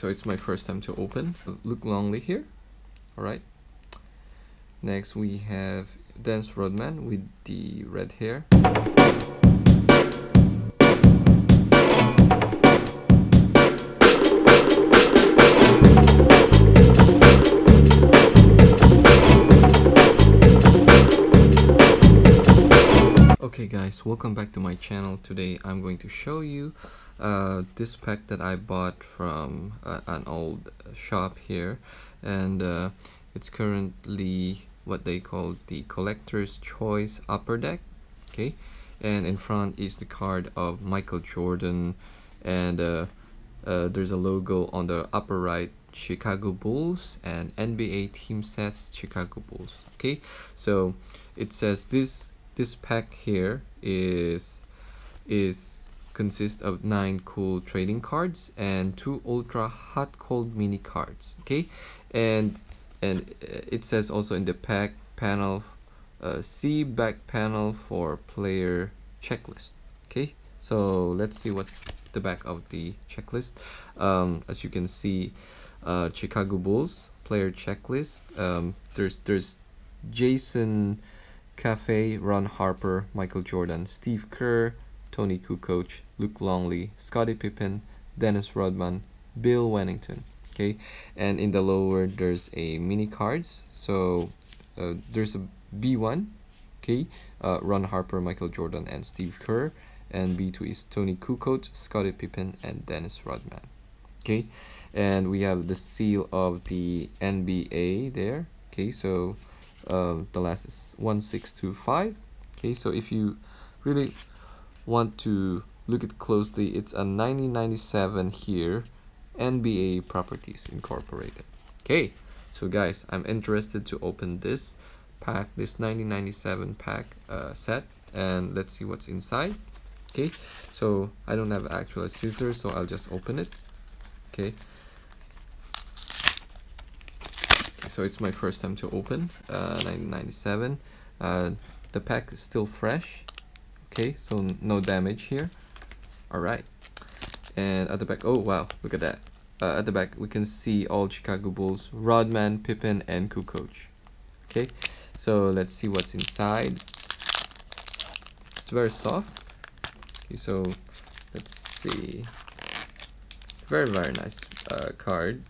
so it's my first time to open. Luke Longley here. All right. Next we have Dennis Rodman with the red hair welcome back to my channel. Today I'm going to show you uh, this pack that I bought from uh, an old shop here. And uh, it's currently what they call the collector's choice upper deck okay? And in front is the card of Michael Jordan. And uh, uh, there's a logo on the upper right Chicago Bulls and NBA team sets Chicago Bulls okay? So it says this this pack here is is consists of nine cool trading cards and two ultra hot cold mini cards okay? And and it says also in the pack panel uh, see back panel for player checklist okay? So let's see what's the back of the checklist. Um, as you can see uh, Chicago Bulls player checklist um, there's there's Jason Caffey, Ron Harper, Michael Jordan, Steve Kerr, Toni Kukoc, Luke Longley, Scottie Pippen, Dennis Rodman, Bill Wennington. Okay, and in the lower there's a mini cards. So uh, there's a B1, okay, uh, Ron Harper, Michael Jordan, and Steve Kerr, and B2 is Toni Kukoc, Scottie Pippen, and Dennis Rodman. Okay, and we have the seal of the NBA there. Okay, so uh, the last is 1625 okay so if you really want to look at closely it's a 1997 here NBA Properties Incorporated. Okay so guys I'm interested to open this pack this 1997 pack uh, set and let's see what's inside. Okay so I don't have actual scissors so I'll just open it. Okay so it's my first time to open uh, 1997 uh, the pack is still fresh. Okay so no damage here. All right and at the back oh wow look at that. Uh, at the back we can see all Chicago Bulls Rodman Pippen and Kukoc. Okay so let's see what's inside. It's very soft. Okay so let's see. Very very nice uh, card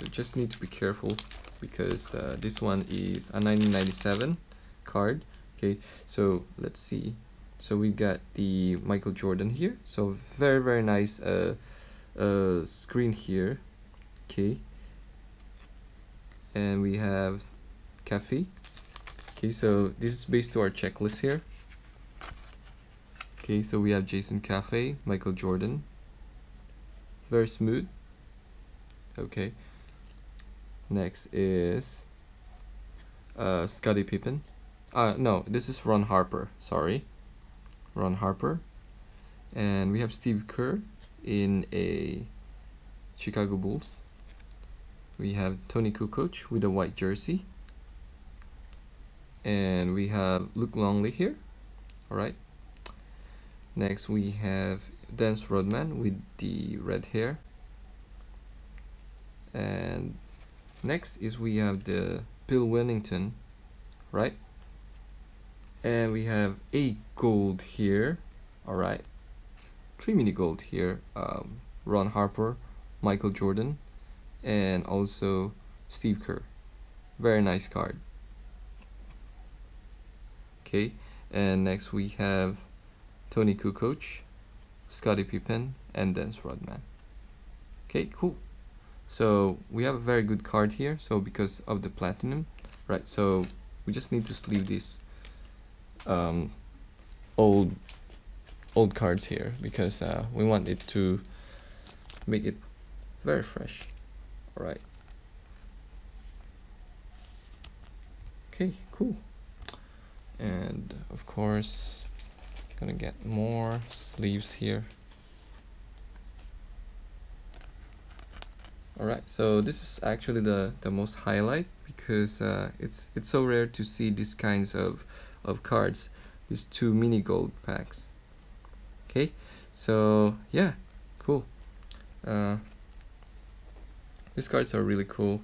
so just need to be careful because uh, this one is a 1997 card okay? So let's see. So we got the Michael Jordan here. So very very nice uh, uh, screen here okay? And we have Caffey okay? So this is based to our checklist here okay? So we have Jason Caffey Michael Jordan. Very smooth okay Next is uh, Scottie Pippen. Uh, no, this is Ron Harper. Sorry, Ron Harper. And we have Steve Kerr in a Chicago Bulls. We have Toni Kukoc with a white jersey. And we have Luke Longley here. Alright. Next we have Dennis Rodman with the red hair. And next is we have the Bill Wennington right? And we have a gold here all right three mini gold here um, Ron Harper Michael Jordan and also Steve Kerr. Very nice card. Okay and next we have Toni Kukoc Scottie Pippen and Dennis Rodman. Okay cool so we have a very good card here so because of the platinum right? So we just need to sleeve these um, old old cards here because uh, we want it to make it very fresh all right okay cool. And of course gonna get more sleeves here Alright, so this is actually the, the most highlight because uh, it's it's so rare to see these kinds of, of cards, these two mini gold packs. Okay, so yeah, cool. uh, these cards are really cool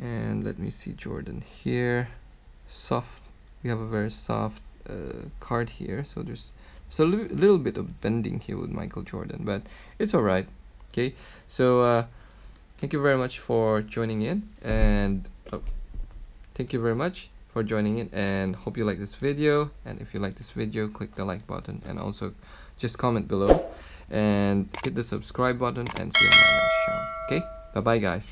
and let me see Jordan here soft we have a very soft uh, card here so there's it's a li little bit of bending here with Michael Jordan but it's alright okay so uh, thank you very much for joining in and oh, thank you very much for joining in and hope you like this video. And if you like this video click the like button and also just comment below. And hit the subscribe button and see you on my next show okay? Bye bye guys